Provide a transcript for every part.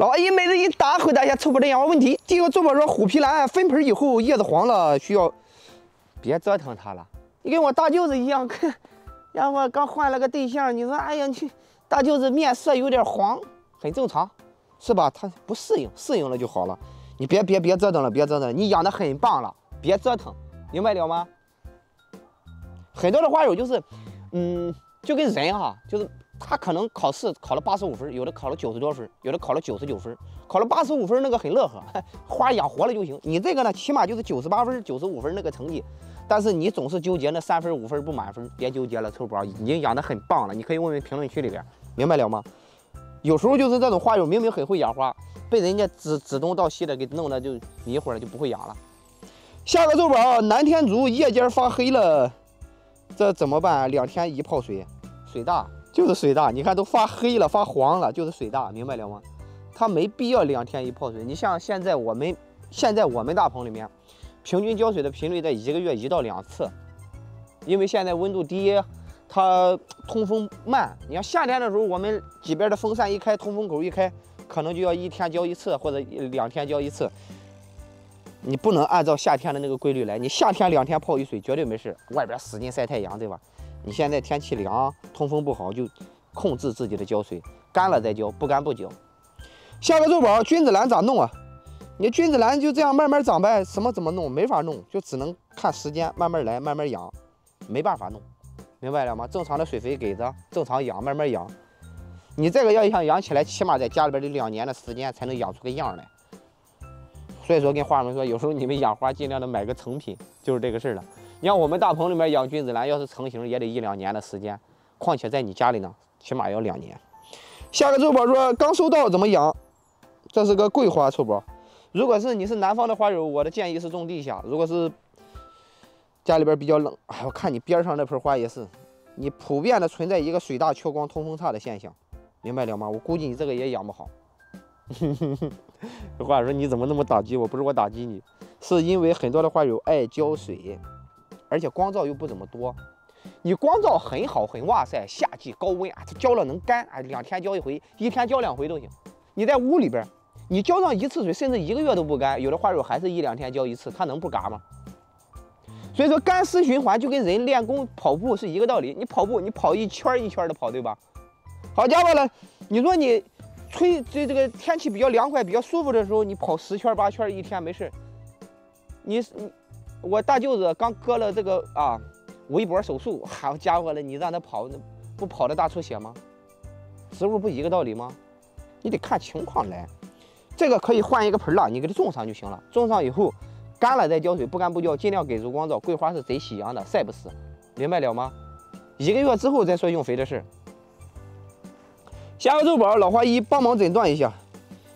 老阿姨每日一答回答一下臭宝的养花问题。第一个臭宝说虎皮兰分盆以后叶子黄了，需要别折腾它了。你跟我大舅子一样，然后刚换了个对象，你说哎呀，你大舅子面色有点黄，很正常，是吧？他不适应，适应了就好了。你别别别折腾了，别折腾，你养的很棒了，别折腾，明白了吗？很多的花友就是，嗯，就跟人哈，就是他可能考试考了八十五分，有的考了九十多分，有的考了九十九分，考了八十五分那个很乐呵，花养活了就行。你这个呢，起码就是九十八分、九十五分那个成绩，但是你总是纠结那三分五分不满分，别纠结了，臭宝已经养的很棒了。你可以问问评论区里边，明白了吗？有时候就是这种花友明明很会养花，被人家指指东道西的给弄的，就迷糊了就不会养了。下个臭宝，南天竹叶尖发黑了。这怎么办？两天一泡水，水大就是水大。你看都发黑了、发黄了，就是水大，明白了吗？它没必要两天一泡水。你像现在我们现在我们大棚里面，平均浇水的频率在一个月一到两次，因为现在温度低，它通风慢。你像夏天的时候，我们几边的风扇一开，通风口一开，可能就要一天浇一次或者两天浇一次。你不能按照夏天的那个规律来，你夏天两天泡一水绝对没事，外边使劲晒太阳，对吧？你现在天气凉，通风不好，就控制自己的浇水，干了再浇，不干不浇。下个周宝，君子兰咋弄啊？你君子兰就这样慢慢长呗，什么怎么弄？没法弄，就只能看时间，慢慢来，慢慢养，没办法弄，明白了吗？正常的水肥给着，正常养，慢慢养。你这个要想养起来，起码在家里边得两年的时间才能养出个样来。所以说，跟花友们说，有时候你们养花尽量的买个成品，就是这个事儿了。你像我们大棚里面养君子兰，要是成型也得一两年的时间，况且在你家里呢，起码要两年。下个臭宝说刚收到怎么养？这是个桂花臭宝。如果是你是南方的花友，我的建议是种地下。如果是家里边比较冷，哎，我看你边上那盆花也是，你普遍的存在一个水大缺光、通风差的现象，明白了吗？我估计你这个也养不好。这话说你怎么那么打击我？不是我打击你，是因为很多的花友爱浇水，而且光照又不怎么多。你光照很好，很哇塞，夏季高温啊，它浇了能干啊，两天浇一回，一天浇两回都行。你在屋里边，你浇上一次水，甚至一个月都不干，有的花友还是一两天浇一次，它能不干吗？所以说干湿循环就跟人练功跑步是一个道理。你跑步，你跑一圈一圈的跑，对吧？好家伙了，你说你。吹这这个天气比较凉快、比较舒服的时候，你跑十圈八圈一天没事你你我大舅子刚割了这个啊围脖手术，好家伙了，你让他跑，不跑的大出血吗？植物不一个道理吗？你得看情况来。这个可以换一个盆了，你给它种上就行了。种上以后干了再浇水，不干不浇，尽量给足光照。桂花是贼喜阳的，晒不死，明白了吗？一个月之后再说用肥的事儿。下个周宝，老花医帮忙诊断一下，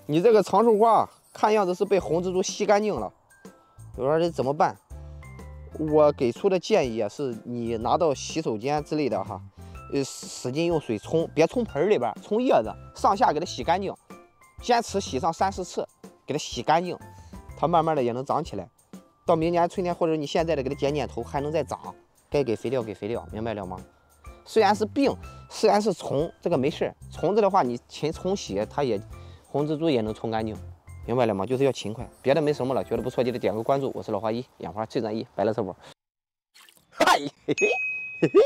你这个长寿花看样子是被红蜘蛛吸干净了。我说这怎么办？我给出的建议啊，是你拿到洗手间之类的哈，呃，使劲用水冲，别冲盆里边，冲叶子，上下给它洗干净，坚持洗上三四次，给它洗干净，它慢慢的也能长起来。到明年春天或者你现在的给它剪剪头，还能再长。该给肥料给肥料，明白了吗？虽然是病，虽然是虫，这个没事。虫子的话，你勤冲洗，它也红蜘蛛也能冲干净，明白了吗？就是要勤快，别的没什么了。觉得不错，记得点个关注。我是老花一，养花最专一，白乐师傅。嗨，嘿嘿嘿嘿。